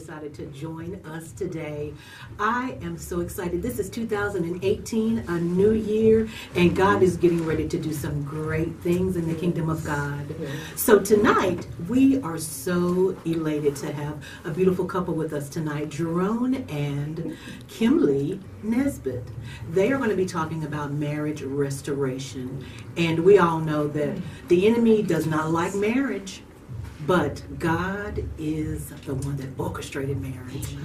decided to join us today. I am so excited. This is 2018, a new year, and God is getting ready to do some great things in the kingdom of God. So tonight, we are so elated to have a beautiful couple with us tonight, Jerome and Kimbley Nesbit. They are going to be talking about marriage restoration. And we all know that the enemy does not like marriage. But God is the one that orchestrated marriage.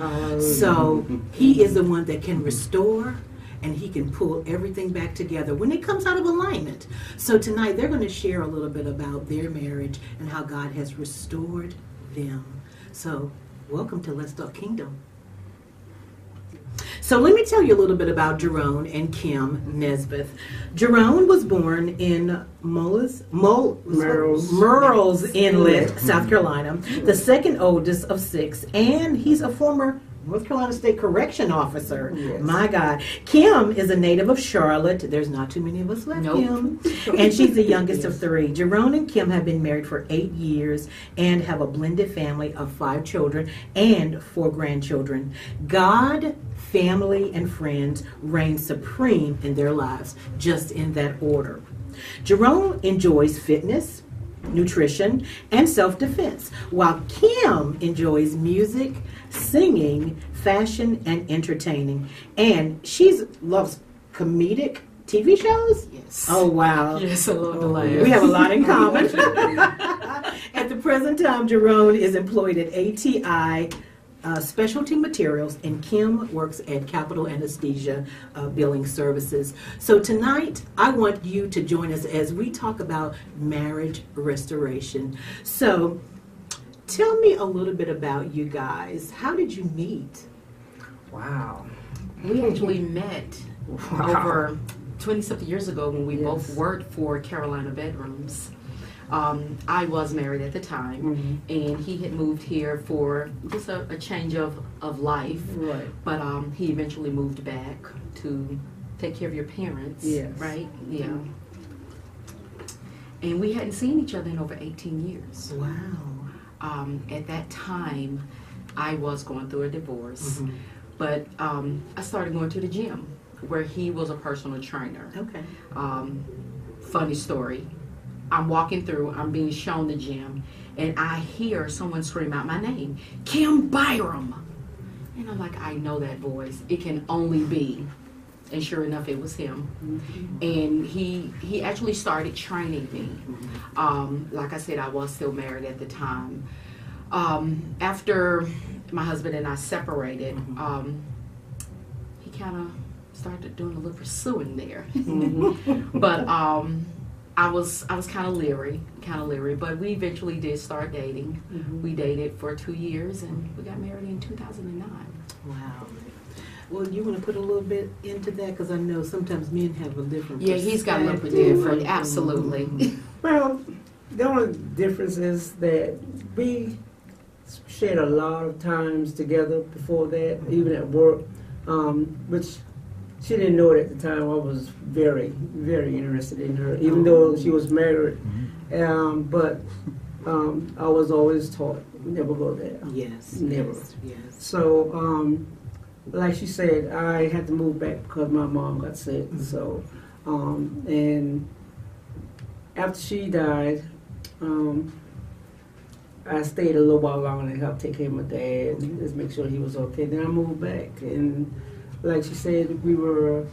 So He is the one that can restore and He can pull everything back together when it comes out of alignment. So tonight they're going to share a little bit about their marriage and how God has restored them. So, welcome to Let's Talk Kingdom. So let me tell you a little bit about Jerome and Kim Nesbit. Jerome was born in Mol, Murrells. Murrells Inlet, South Carolina, the second oldest of six, and he's a former North Carolina State Correction Officer. Yes. My God. Kim is a native of Charlotte. There's not too many of us left, Nope. Kim. And she's the youngest of three. Jerome and Kim have been married for eight years and have a blended family of five children and four grandchildren. God, family, and friends reign supreme in their lives, just in that order. Jerome enjoys fitness, nutrition, and self defense, while Kim enjoys music, singing, fashion, and entertaining. And she loves comedic TV shows. Yes. Oh, wow. Yes, I love the laugh. We have a lot in common. at the present time, Jerome is employed at ATI uh, Specialty Materials, and Kim works at Capital Anesthesia uh, Billing Services. So tonight, I want you to join us as we talk about marriage restoration. So, tell me a little bit about you guys. How did you meet? Wow. We actually met Wow. over 20 something years ago when we Yes. both worked for Carolina Bedrooms. Um, I was married at the time, Mhm. and he had moved here for just a, a change of, of life. Right. But um, he eventually moved back to take care of your parents. Yes. Right? Yeah. And we hadn't seen each other in over 18 years. Wow. Um, at that time, I was going through a divorce. But um, I started going to the gym where he was a personal trainer. Okay. Um, funny story. I'm walking through, I'm being shown the gym, and I hear someone scream out my name, Kim Byram. And I'm like, I know that voice. It can only be. And sure enough, it was him. And he he actually started training me. Um, like I said, I was still married at the time. Um, after my husband and I separated, um, he kind of started doing a little pursuing there. but um, I was I was kind of leery, kind of leery. But we eventually did start dating. We dated for two years, and we got married in 2009. Wow. Well, you want to put a little bit into that because I know sometimes men have a different. Yeah, he's got a little bit perspective. different. Absolutely. Well, the only difference is that we shared a lot of times together before that, even at work, um, which she didn't know it at the time. I was very, very interested in her, even though she was married. Um, but um, I was always taught never go there. Yes. Never. Yes. yes. So, um, like she said, I had to move back because my mom got sick. So, um, and after she died, um, I stayed a little while longer to help take care of my dad and just make sure he was okay. Then I moved back, and like she said, we were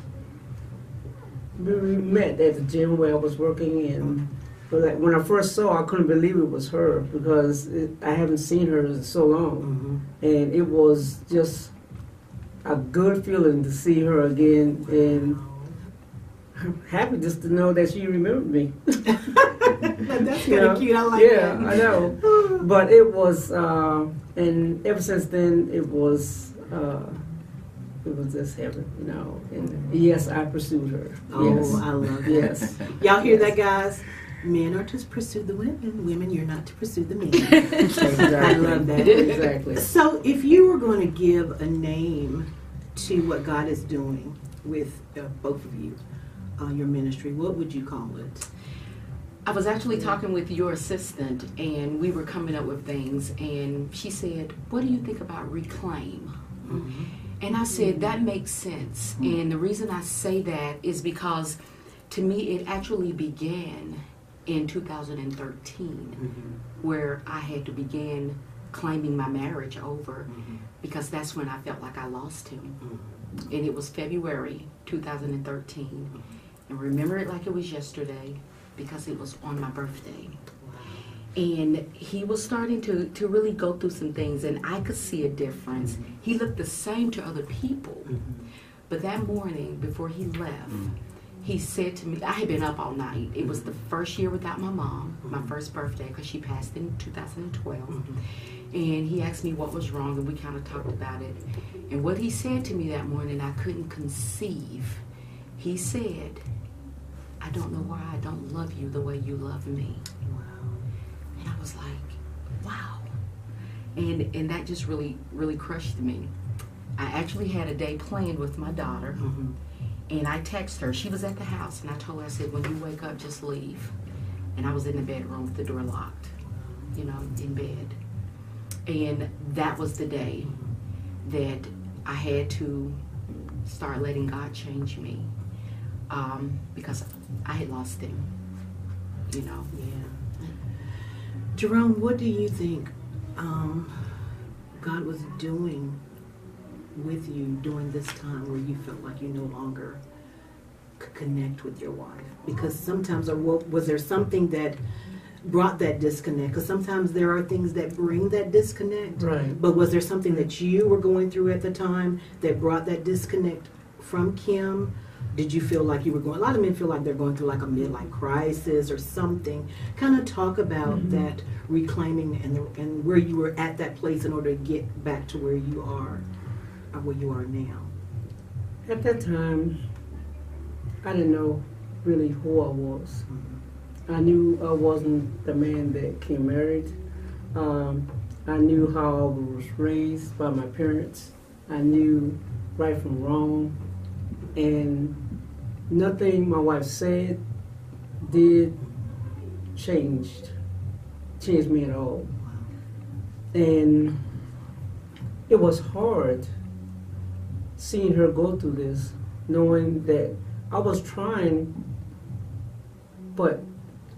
we met at the gym where I was working, and but like when I first saw, her, I couldn't believe it was her because it, I haven't seen her in so long hmm and it was just a good feeling to see her again and I'm happy just to know that she remembered me. That's kind of cute. I like yeah, that. I know. But it was, uh, and ever since then, it was, uh, it was just heaven, you know. And yes, I pursued her. Oh, yes. I love that. Yes. Y'all hear Yes. that, guys? Men are to pursue the women. Women, you're not to pursue the men. Exactly. I love that. Exactly. So, if you were going to give a name to what God is doing with uh, both of you, uh, your ministry, what would you call it? I was actually talking with your assistant, and we were coming up with things, and she said, "What do you think about reclaim?" Mhm. And I said, "That makes sense." And the reason I say that is because, to me, it actually began in 2013, Mhm. where I had to begin claiming my marriage over, Mhm. because that's when I felt like I lost him. Mhm. And it was February 2013, and remember it like it was yesterday, because it was on my birthday. And he was starting to, to really go through some things and i could see a difference. He looked the same to other people. Mhm. but that morning before he left he said to me i had been up all night. It was the first year without my mom my first birthday because she passed in 2012 Mhm. and he asked me what was wrong and we kind of talked about it. And what he said to me that morning i couldn't conceive. He said i don't know why i don't love you the way you love me. Wow. and I was like, wow. And and that just really, really crushed me. I actually had a day planned with my daughter Mhm. and I texted her. She was at the house and I told her, I said, when you wake up, just leave. And I was in the bedroom with the door locked, you know, in bed. And that was the day that I had to start letting God change me. Um, because I had lost him, you know. Yeah. Jerome, what do you think um, God was doing with you during this time where you felt like you no longer could connect with your wife? Because sometimes, or wa- was there something that brought that disconnect? Because sometimes there are things that bring that disconnect. Right. But was there something that you were going through at the time that brought that disconnect from Kim? Did you feel like you were going? A lot of men feel like they're going through like a midlife crisis or something. Kind of talk about Mhm. that reclaiming and the, and where you were at that place in order to get back to where you are, or where you are now. At that time, I didn't know really who I was. I knew I wasn't the man that came married. Um, I knew how I was raised by my parents. I knew right from wrong. And nothing my wife said, did, changed, changed me at all. And it was hard seeing her go through this, knowing that I was trying, but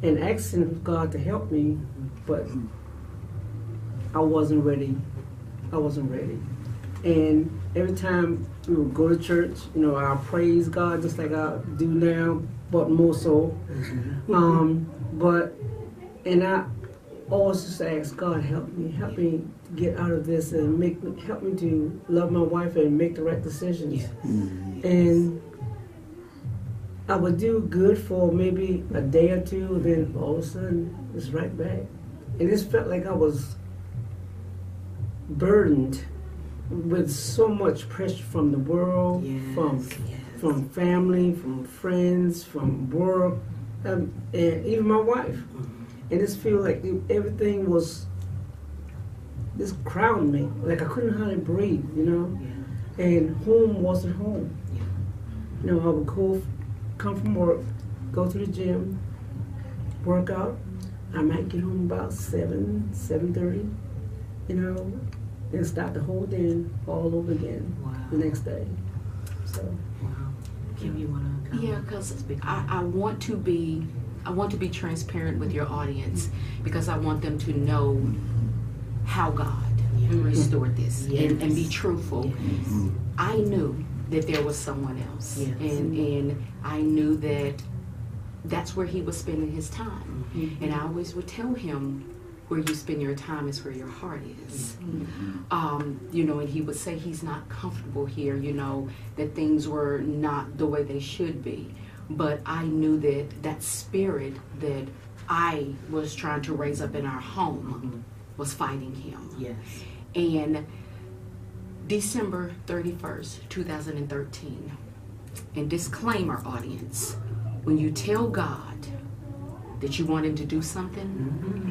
and asking God to help me, but I wasn't ready. I wasn't ready. And every time we would go to church, you know, I praise God just like I do now, but more so. Um, but and I always just ask God, help me, help me get out of this and make me help me to love my wife and make the right decisions. Yes. And I would do good for maybe a day or two, then all of a sudden it's right back. And it felt like I was burdened with so much pressure from the world, Yes. from yes. from family, from friends, from work, um, and even my wife. Mhm. And just feel like everything was just crowding me, like I couldn't hardly breathe, you know. Yeah. And home wasn't home. Yeah. You know, I would go, come from work, go to the gym, work out. I might get home about seven, seven thirty, you know, and start the whole thing all over again Wow. the next day. So Wow. Kim, you want to? Yeah, because speak. I, I want to be I want to be transparent with your audience because I want them to know how God Yeah. restored this and, and be truthful. Yes. I knew that there was someone else, Yes. and and I knew that that's where he was spending his time. Mhm. And I always would tell him, "Where you spend your time is where your heart is." um, you know, and he would say he's not comfortable here, you know, that things were not the way they should be. But I knew that that spirit that I was trying to raise up in our home was fighting him. Yes. And December 31st, 2013, and disclaimer, audience, when you tell God that you want him to do something,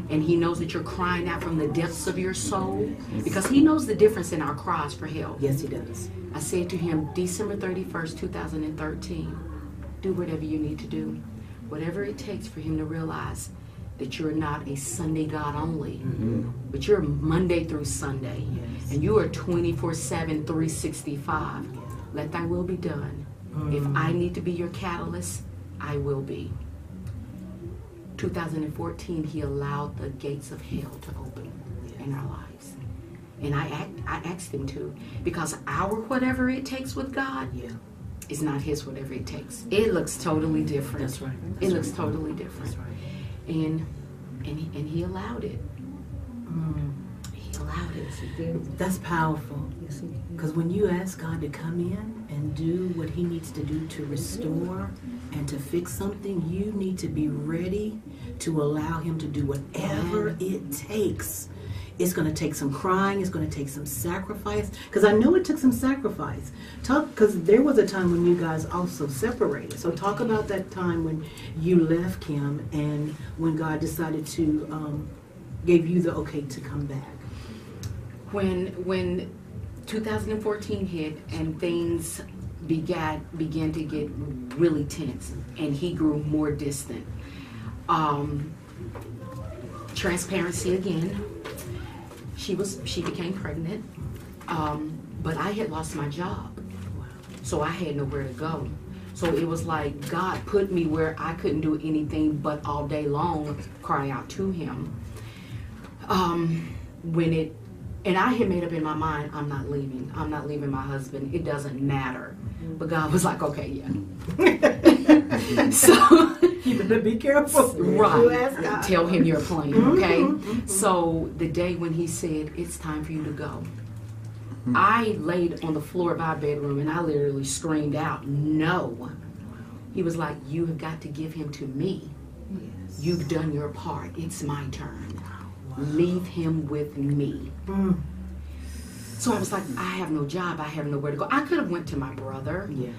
Mhm. and he knows that you're crying out from the depths of your soul because he knows the difference in our cries for help. Yes, he does. I said to him, December 31st, 2013, do whatever you need to do. whatever it takes for him to realize that you're not a Sunday God only, Mm-hmm. but you're Monday through Sunday. Yes. And you are 24 7, 365. Let thy will be done. If Mm. I need to be your catalyst, I will be. 2014, he allowed the gates of hell to open in our lives. And I, act, I asked him to because our whatever it takes with God Yeah, is not his whatever it takes. It looks totally different. that's right. It looks right. totally different. That's right. And and he, and he allowed it. Mm. He it. Yes. That's powerful. Yes. Because when you ask God to come in and do what He needs to do to restore and to fix something, you need to be ready to allow Him to do whatever it takes. It's going to take some crying. It's going to take some sacrifice. Because I know it took some sacrifice. Talk because there was a time when you guys also separated. So talk about that time when you left Kim and when God decided to um, gave you the okay to come back. When when 2014 hit and things began began to get really tense and he grew more distant. Um, transparency again. She was she became pregnant um, but i had lost my job. So i had nowhere to go. So it was like god put me where i couldn't do anything but all day long cry out to him. Um, when it and I had made up in my mind, I'm not leaving. I'm not leaving my husband. It doesn't matter. Mm-hmm. But God was like, okay, yeah. so, You better be careful. You ask right. God. Tell him you're playing, mm-hmm, okay? Mm-hmm. So the day when he said, it's time for you to go, I laid on the floor of our bedroom and I literally screamed out, no. He was like, you have got to give him to me. Yes. You've done your part. It's my turn. Leave him with me. Mm. So I was like, I have no job. I have nowhere to go. I could have went to my brother, Yeah.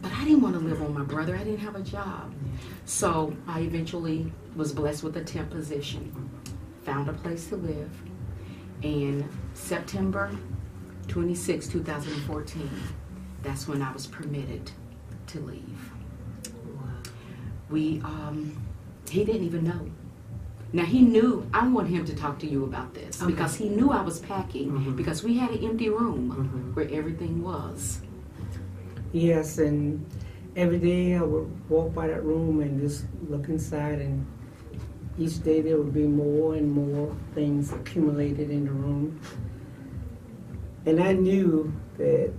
but I didn't want to live on my brother. I didn't have a job. So I eventually was blessed with a temp position, found a place to live. And September 26, 2014, that's when I was permitted to leave. Wow. We, um, he didn't even know. Now he knew. I want him to talk to you about this Okay. because he knew I was packing Mhm. because we had an empty room Mhm. where everything was. Yes, and every day I would walk by that room and just look inside, and each day there would be more and more things accumulated in the room. And I knew that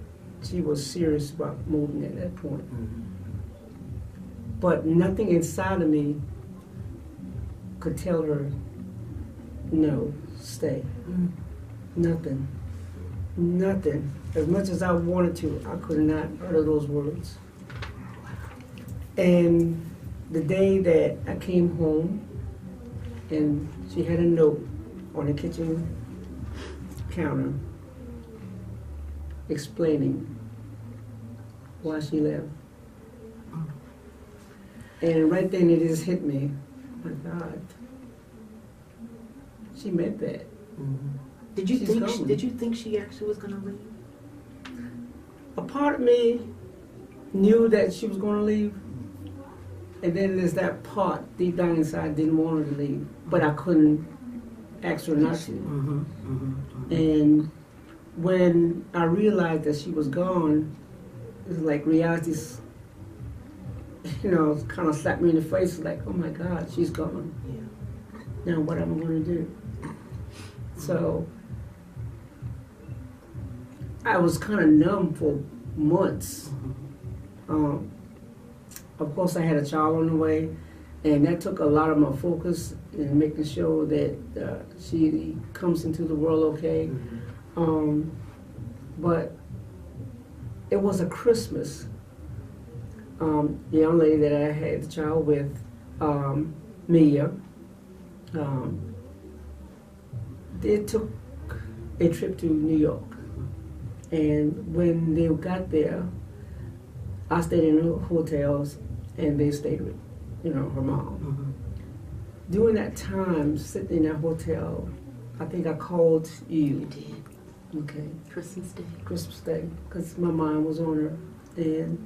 she was serious about moving at that point. Mhm. But nothing inside of me could tell her, no, stay. Mm. Nothing. Nothing. As much as I wanted to, I could not utter those words. And the day that I came home, and she had a note on the kitchen counter explaining why she left. And right then it just hit me. My God. She meant that. Mhm. Did you She's think? She, did you think she actually was going to leave? a part of me knew that she was going to leave, and then there's that part deep down inside didn't want her to leave, but I couldn't ask her not to. Mm-hmm. Mm-hmm. And when I realized that she was gone, it was like reality's, you know, kind of slapped me in the face, like, oh my God, she's gone. Yeah. Now what am I going to do? So I was kind of numb for months. Um, of course, I had a child on the way, and that took a lot of my focus in making sure that uh, she comes into the world okay. Mhm. Um, but it was a Christmas. Um, the young lady that I had the child with, um, Mia, um, they took a trip to New York. And when they got there, I stayed in hotels and they stayed with, you know, her mom. Mhm. During that time, sitting in that hotel, I think I called You you. did. Okay. Christmas Day. Christmas Day because my mind was on her and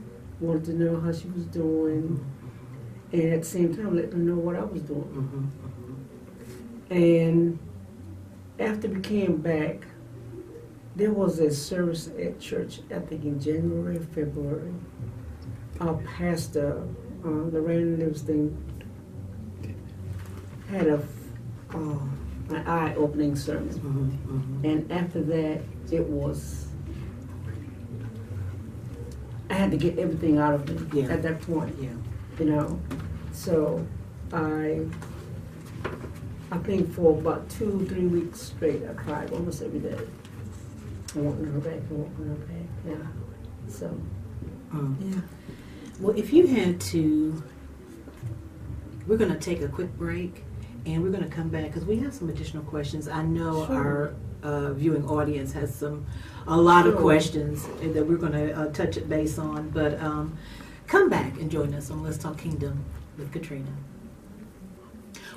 wanted to know how she was doing. and at the same time letting her know what I was doing. Mm-hmm. And after we came back, there was a service at church, I think in January or February. Our pastor, uh, Lorraine Livingston, had a uh, an eye-opening sermon. Mm-hmm. And after that, it was. I had to get everything out of me Yeah. at that point, Yeah. you know. So I, I think for about two, three weeks straight, I cried almost every day. I wanted her back, I wanted her back, yeah. So, Mm. yeah. Well, if you had to, we're going to take a quick break and we're going to come back because we have some additional questions. I know Sure. our uh, viewing audience has some, a lot of questions that we're going to uh, touch it base on. But um, come back and join us on Let's Talk Kingdom with Catrina.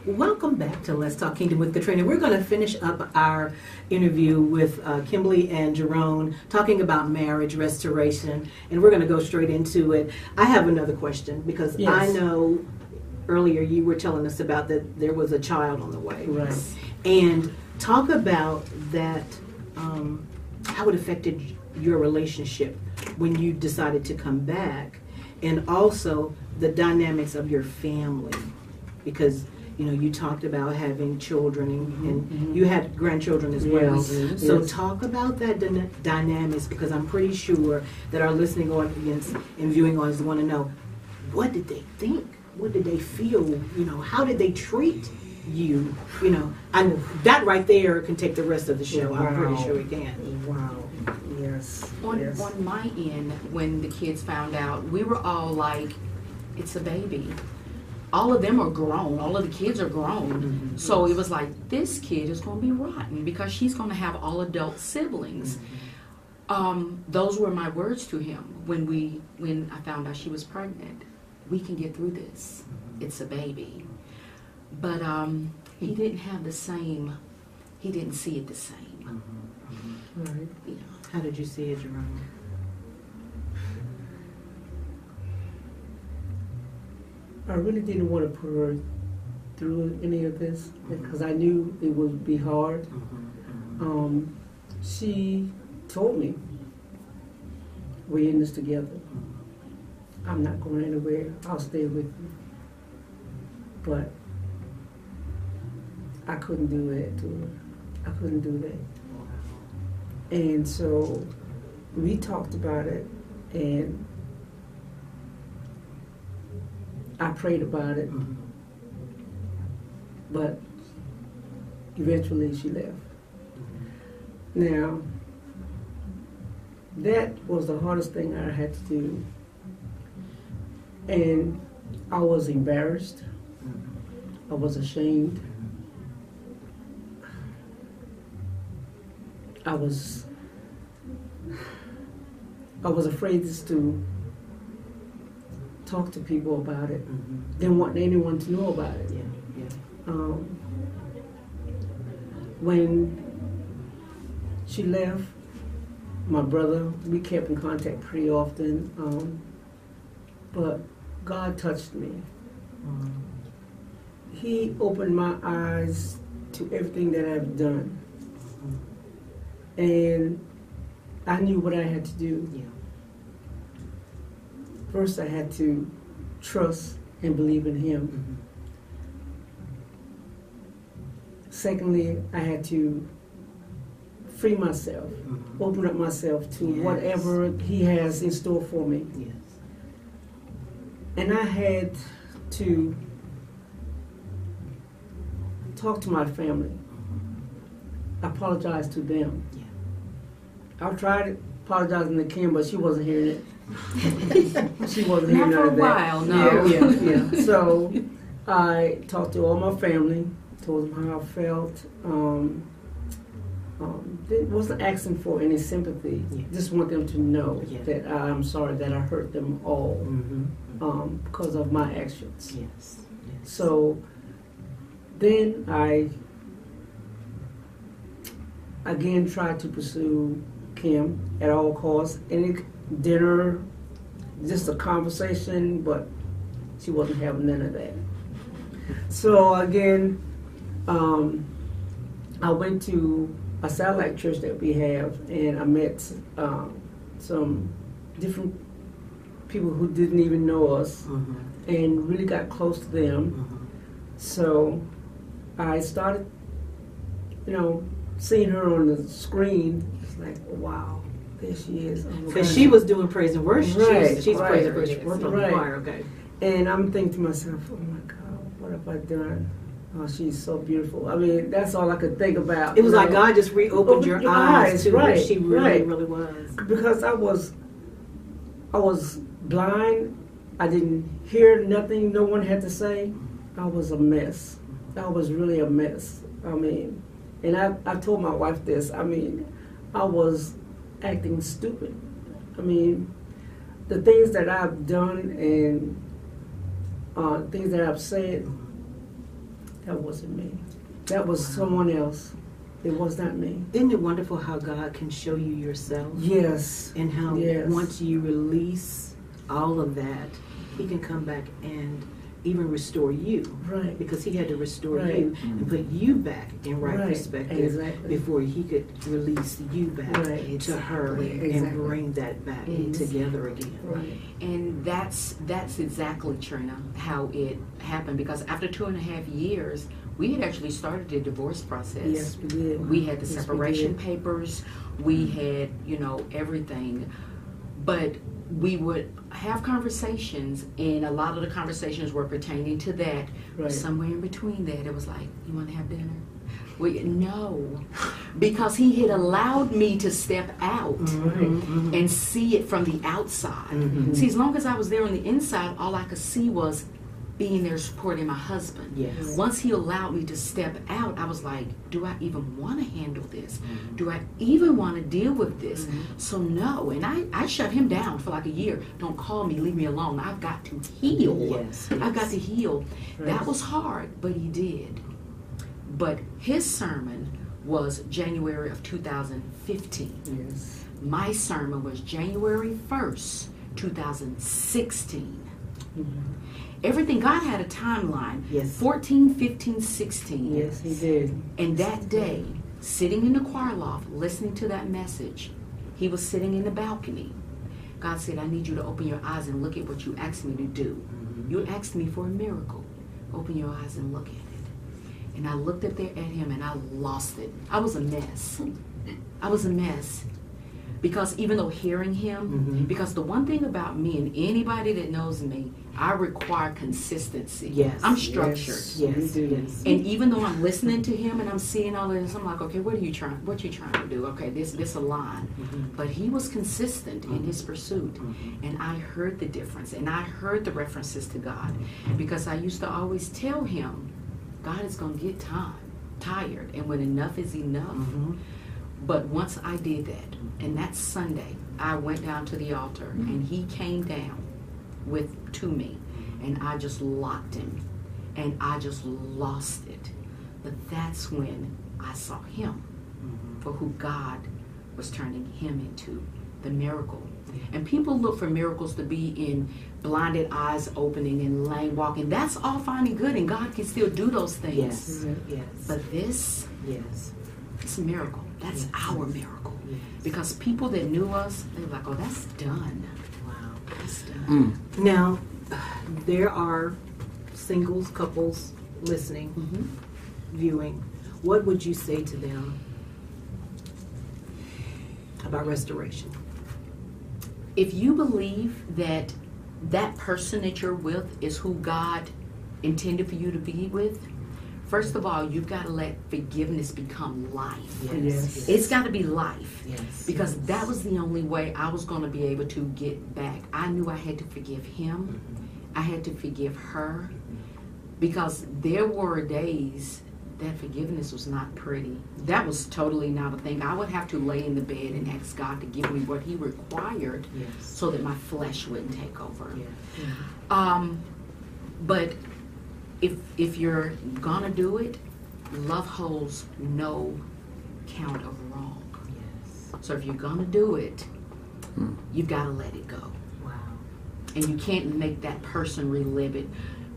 Welcome back to Let's Talk Kingdom with Catrina. We're going to finish up our interview with uh, Kimberly and Jerome talking about marriage restoration, and we're going to go straight into it. I have another question because I know earlier you were telling us about that there was a child on the way, Right. and talk about that um, how it affected your relationship when you decided to come back, and also the dynamics of your family because you know you talked about having children and, and Mhm. you had grandchildren as well Yes, so yes. talk about that dyna- dynamics because i'm pretty sure that our listening audience and viewing audience want to know what did they think what did they feel you know how did they treat you you know and that right there can take the rest of the show i'm pretty sure it can Wow, yes, On, yes. on my end, when the kids found out, we were all like, it's a baby. All of them are grown. All of the kids are grown. Mhm. So it was like, this kid is going to be rotten because she's going to have all adult siblings. Um, those were my words to him when we when I found out she was pregnant. We can get through this. It's a baby. But um, he didn't have the same. He didn't see it the same. Mm-hmm, mm-hmm. Right. You know. how did you see it jerome I really didn't want to put her through any of this mm-hmm. because I knew it would be hard. Um, she told me, we're in this together. I'm not going anywhere. I'll stay with you. But I couldn't do it to her. I couldn't do that. And so we talked about it and I prayed about it, Mhm. but eventually she left. Now, that was the hardest thing I had to do. And I was embarrassed. I was ashamed. I was I was afraid to talk to people about it. Mhm. Didn't want anyone to know about it. yeah yeah Um, when she left, my brother, we kept in contact pretty often. Um, but God touched me. Mhm. He opened my eyes to everything that I've done. And I knew what I had to do. yeah First, I had to trust and believe in Him. Mhm. Secondly, I had to free myself, Mhm. open up myself to Yes. whatever He has in store for me. yes And I had to talk to my family, apologize to them. Yeah. I tried apologizing to Kim, but she wasn't hearing it. she wasn't hearing Not none for a of that. while, no. Yeah, yeah, yeah. So I talked to all my family, told them how I felt. Um, um, it wasn't asking for any sympathy. Yeah. Just want them to know Yeah. that I'm sorry that I hurt them all Mhm. um, because of my actions. yes yes So then I again tried to pursue Kim at all costs. Any dinner, just a conversation, but She wasn't having none of that. So again, um, I went to a satellite church that we have, and I met um, some different people who didn't even know us, Mhm, and really got close to them. mhm. So I started, you know, seeing her on the screen. Like, wow, there she is. Oh Because she was doing praise and worship. Right, she's she's right, praise and worship yes. from the choir. Okay. And I'm thinking to myself, oh my God, what have I done? Oh, she's so beautiful. I mean, that's all I could think about. It was like know, God just reopened your, your eyes, eyes, to who right, she really, right. really was. because I was, I was blind. I didn't hear nothing. No one had to say. I was a mess. I was really a mess. I mean, and I, I told my wife this. I mean, I was acting stupid. I mean, the things that I've done and uh, things that I've said, that wasn't me. That was someone else. It was not me. Isn't it wonderful how God can show you yourself Yes. and how Yes. once you release all of that, He can come back and even restore you Right. because He had to restore Right. you and put mm-hmm. you back in right, Right. perspective Exactly. before He could release you back Right. to her Exactly. and bring that back together again. Right. And that's that's exactly Trina how it happened because after two and a half years, we had actually started the divorce process. Yes, we did. We had the Yes, separation did. papers. We mm-hmm. had, you know, everything. But we would have conversations, and a lot of the conversations were pertaining to that. Right. Somewhere in between that, it was like, "You want to have dinner?" We no, because he had allowed me to step out Right. Mhm. and see it from the outside. Mhm. See, as long as I was there on the inside, all I could see was being there supporting my husband. Yes. Once he allowed me to step out, I was like, do I even want to handle this? Mm-hmm. Do I even want to deal with this? So, no. And I, I shut him down for like a year. Don't call me, leave me alone. I've got to heal. Yes, I've got to heal. Right. That was hard, but he did. But his sermon was January of 2015. Yes. My sermon was January 1st, 2016. Mhm. Everything, God had a timeline Yes. 14, 15, 16. Yes, he did. And that day, sitting in the choir loft, listening to that message, he was sitting in the balcony. God said, I need you to open your eyes and look at what you asked me to do. Mm-hmm. You asked me for a miracle. Open your eyes and look at it. And I looked at, there, at him and I lost it. I was a mess. I was a mess. Because even though hearing him, Mhm. because the one thing about me and anybody that knows me, I require consistency. Yes. I'm structured. Yes. Yes, yes. And even though I'm listening to him and I'm seeing all of this, I'm like, okay, what are you trying? What you trying to do? Okay, this this a line. Mhm. But he was consistent in his pursuit, Mhm. and I heard the difference, and I heard the references to God, because I used to always tell him, God is gonna get time tired, and when enough is enough. But once I did that, and that Sunday, I went down to the altar, and he came down with to me, and I just locked him, and I just lost it. But that's when I saw him Mhm. for who God was turning him into, the miracle. And people look for miracles to be in blinded eyes opening and lame walking. That's all fine and good, and God can still do those things. Yes. Mhm. Yes. But this, yes. It's a miracle. That's Yes. our miracle. Yes. Because people that knew us, they were like, oh, that's done. Wow. That's done. Now, there are singles, couples listening, Mhm. viewing. What would you say to them about restoration? If you believe that that person that you're with is who God intended for you to be with, first of all, you've got to let forgiveness become life. Yes. It's got to be life. Yes. Because that was the only way I was going to be able to get back. I knew I had to forgive him. I had to forgive her. Because there were days that forgiveness was not pretty. That was totally not a thing. I would have to lay in the bed and ask God to give me what He required Yes. so that my flesh wouldn't take over. Yes. Um, but if if you're gonna do it, love holds no count of wrong. Yes. So if you're gonna do it, hmm. you've got to let it go. Wow. and you can't make that person relive it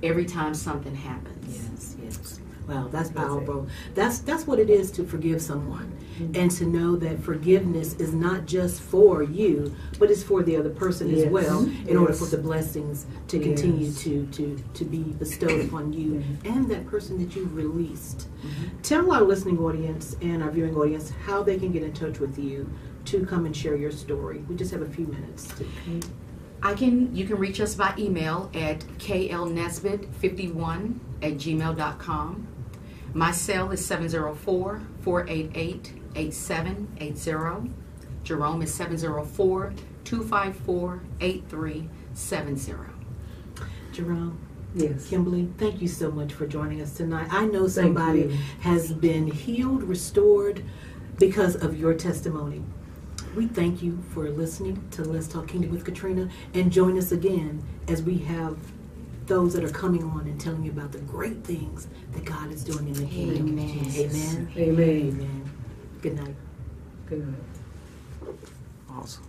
every time something happens. Yes, yes. Wow, that's That's powerful. That's that's what it is to forgive someone. And to know that forgiveness is not just for you, but it's for the other person as well. In order for the blessings to continue Yes. to to to be bestowed upon you and that person that you've released. Mhm. Tell our listening audience and our viewing audience how they can get in touch with you to come and share your story. We just have a few minutes. To, I can you can reach us by email at klnesbit51 at gmail.com. My cell is 704 488 8780. Jerome is 704 254 8370. Jerome, Yes. Kimberly, thank you so much for joining us tonight. I know somebody has been healed, restored because of your testimony. We thank you for listening to Let's Talk Kingdom with Catrina and join us again as we have those that are coming on and telling you about the great things that God is doing in the kingdom. Amen. Amen. Amen. Amen. Good night. Good night. Awesome.